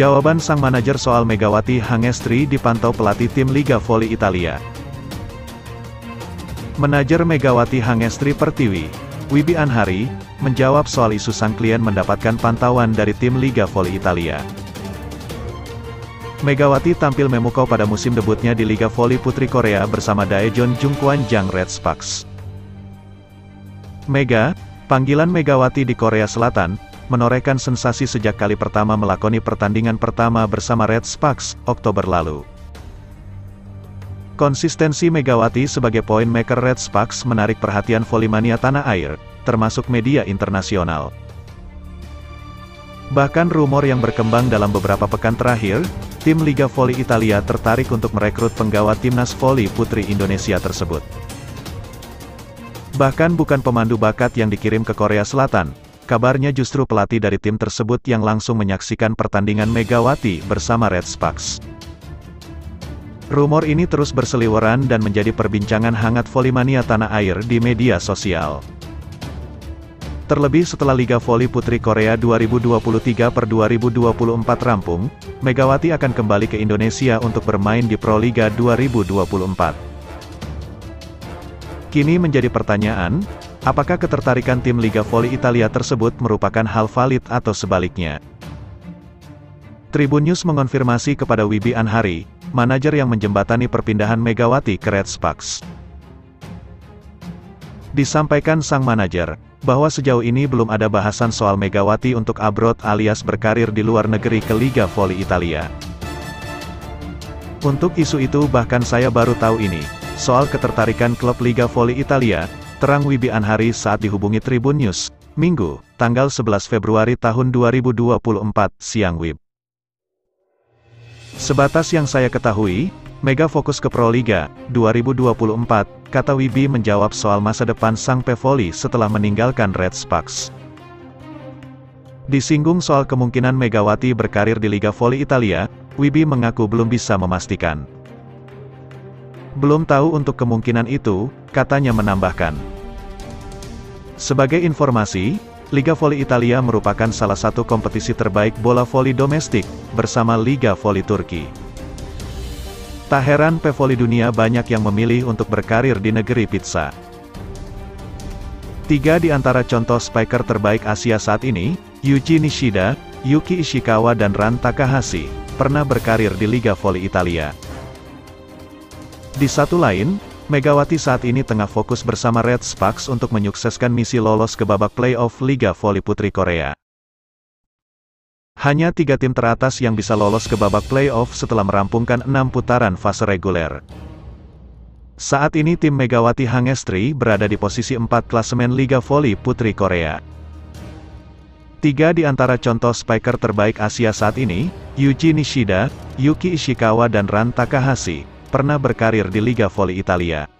Jawaban sang manajer soal Megawati Hangestri dipantau pelatih tim Liga Voli Italia. Manajer Megawati Hangestri Pertiwi, Wibi Anhari, menjawab soal isu sang klien mendapatkan pantauan dari tim Liga Voli Italia. Megawati tampil memukau pada musim debutnya di Liga Voli Putri Korea bersama Daejeon Jungkwan Jang Red Sparks. Mega, panggilan Megawati di Korea Selatan, menorehkan sensasi sejak kali pertama melakoni pertandingan pertama bersama Red Sparks, Oktober lalu. Konsistensi Megawati sebagai poin maker Red Sparks menarik perhatian volimania tanah air, termasuk media internasional. Bahkan rumor yang berkembang dalam beberapa pekan terakhir, tim Liga Voli Italia tertarik untuk merekrut penggawa timnas voli putri Indonesia tersebut. Bahkan bukan pemandu bakat yang dikirim ke Korea Selatan, kabarnya justru pelatih dari tim tersebut yang langsung menyaksikan pertandingan Megawati bersama Red Sparks. Rumor ini terus berseliweran dan menjadi perbincangan hangat volimania tanah air di media sosial. Terlebih setelah Liga Voli Putri Korea 2023 per 2024 rampung, Megawati akan kembali ke Indonesia untuk bermain di Pro Liga 2024. Kini menjadi pertanyaan, apakah ketertarikan tim Liga Voli Italia tersebut merupakan hal valid atau sebaliknya? Tribun News mengonfirmasi kepada Wibi Anhari, manajer yang menjembatani perpindahan Megawati ke Red Sparks. Disampaikan sang manajer, bahwa sejauh ini belum ada bahasan soal Megawati untuk abroad alias berkarir di luar negeri ke Liga Voli Italia. Untuk isu itu bahkan saya baru tahu ini, soal ketertarikan klub Liga Voli Italia, terang Wibi Anhari saat dihubungi Tribun News, Minggu, tanggal 11 Februari tahun 2024, siang Wib. Sebatas yang saya ketahui, Mega fokus ke Pro Liga 2024, kata Wibi menjawab soal masa depan sang pevoli setelah meninggalkan Red Sparks. Disinggung soal kemungkinan Megawati berkarir di Liga Voli Italia, Wibi mengaku belum bisa memastikan. Belum tahu untuk kemungkinan itu, katanya menambahkan. Sebagai informasi, Liga Voli Italia merupakan salah satu kompetisi terbaik bola voli domestik, bersama Liga Voli Turki. Tak heran pevoli dunia banyak yang memilih untuk berkarir di negeri pizza. Tiga di antara contoh spiker terbaik Asia saat ini, Yuji Nishida, Yuki Ishikawa dan Ran Takahashi, pernah berkarir di Liga Voli Italia. Di satu lain, Megawati saat ini tengah fokus bersama Red Sparks untuk menyukseskan misi lolos ke babak playoff Liga Voli Putri Korea. Hanya tiga tim teratas yang bisa lolos ke babak playoff setelah merampungkan enam putaran fase reguler. Saat ini tim Megawati Hangestri berada di posisi 4 klasemen Liga Voli Putri Korea. Tiga di antara contoh spiker terbaik Asia saat ini, Yuji Nishida, Yuki Ishikawa dan Ran Takahashi, pernah berkarir di Liga Voli Italia.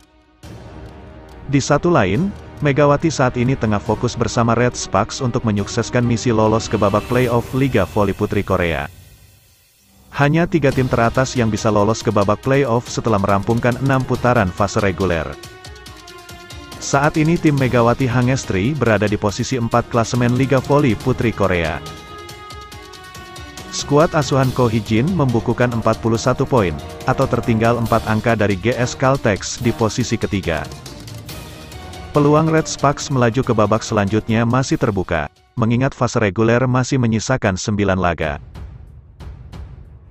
Di satu lain, Megawati saat ini tengah fokus bersama Red Sparks untuk menyukseskan misi lolos ke babak playoff Liga Voli Putri Korea. Hanya tiga tim teratas yang bisa lolos ke babak playoff setelah merampungkan enam putaran fase reguler. Saat ini tim Megawati Hangestri berada di posisi 4 klasemen Liga Voli Putri Korea. Skuad asuhan Ko Hijin membukukan 41 poin, atau tertinggal 4 angka dari GS Caltex di posisi ketiga. Peluang Red Sparks melaju ke babak selanjutnya masih terbuka, mengingat fase reguler masih menyisakan 9 laga.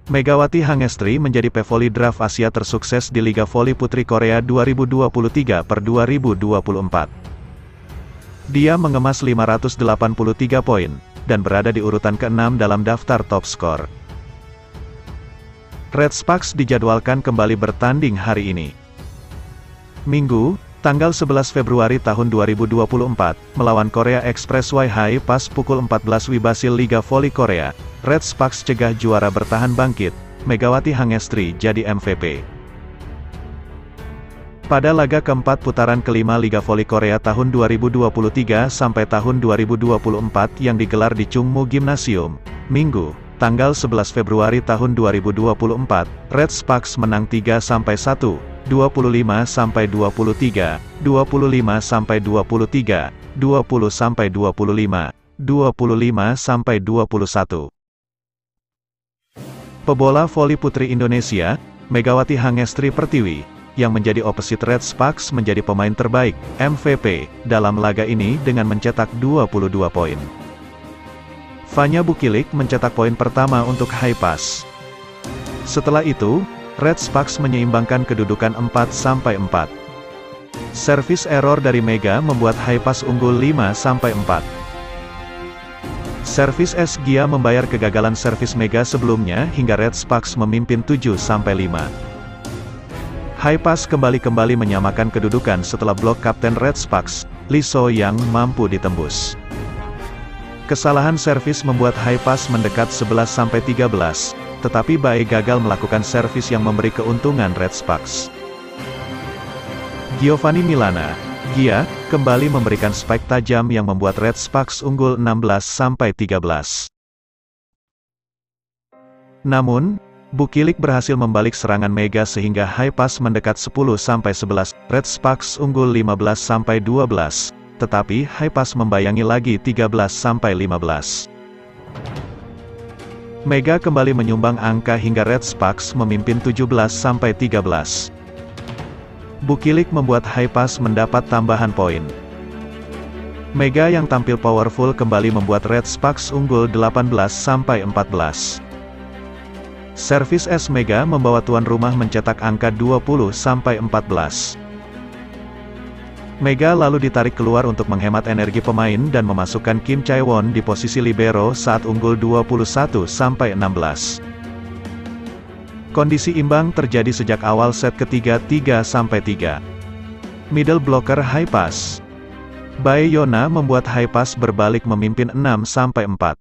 Megawati Hangestri menjadi pevoli draft Asia tersukses di Liga Voli Putri Korea 2023 per 2024. Dia mengemas 583 poin, dan berada di urutan ke-6 dalam daftar top skor. Red Sparks dijadwalkan kembali bertanding hari ini. Minggu, Tanggal 11 Februari tahun 2024, melawan Korea Express High pas pukul 14 Wibasil Liga Voli Korea, Red Sparks cegah juara bertahan bangkit, Megawati Hangestri jadi MVP. Pada laga keempat putaran kelima Liga Voli Korea tahun 2023 sampai tahun 2024 yang digelar di Chungmu Gymnasium, Minggu, tanggal 11 Februari tahun 2024, Red Sparks menang 3 sampai 1, 25 sampai 23, 25 sampai 23, 20 sampai 25, 25 sampai 21. Pebola voli putri Indonesia, Megawati Hangestri Pertiwi, yang menjadi opposite Red Sparks menjadi pemain terbaik, MVP, dalam laga ini dengan mencetak 22 poin. Fanya Bukilik mencetak poin pertama untuk high pass. Setelah itu, Red Sparks menyeimbangkan kedudukan 4-4. Service error dari Mega membuat high pass unggul 5-4. Servis S Gia membayar kegagalan servis Mega sebelumnya hingga Red Sparks memimpin 7-5. High Pass kembali-kembali menyamakan kedudukan setelah blok Kapten Red Sparks, Lee So yang mampu ditembus. Kesalahan servis membuat High Pass mendekat 11-13, tetapi Bae gagal melakukan servis yang memberi keuntungan Red Sparks. Giovanni Milana, Gia, kembali memberikan spike tajam yang membuat Red Sparks unggul 16-13. Namun, Bukilik berhasil membalik serangan Mega sehingga High Pass mendekat 10-11, Red Sparks unggul 15-12, tetapi High Pass membayangi lagi 13-15. Mega kembali menyumbang angka hingga Red Sparks memimpin 17-13. Bukilik membuat High Pass mendapat tambahan poin. Mega yang tampil powerful kembali membuat Red Sparks unggul 18-14. Servis S Mega membawa tuan rumah mencetak angka 20-14. Mega lalu ditarik keluar untuk menghemat energi pemain dan memasukkan Kim Chae-won di posisi libero saat unggul 21-16. Kondisi imbang terjadi sejak awal set ketiga 3-3. Middle blocker high pass. Bae Yona membuat high pass berbalik memimpin 6-4.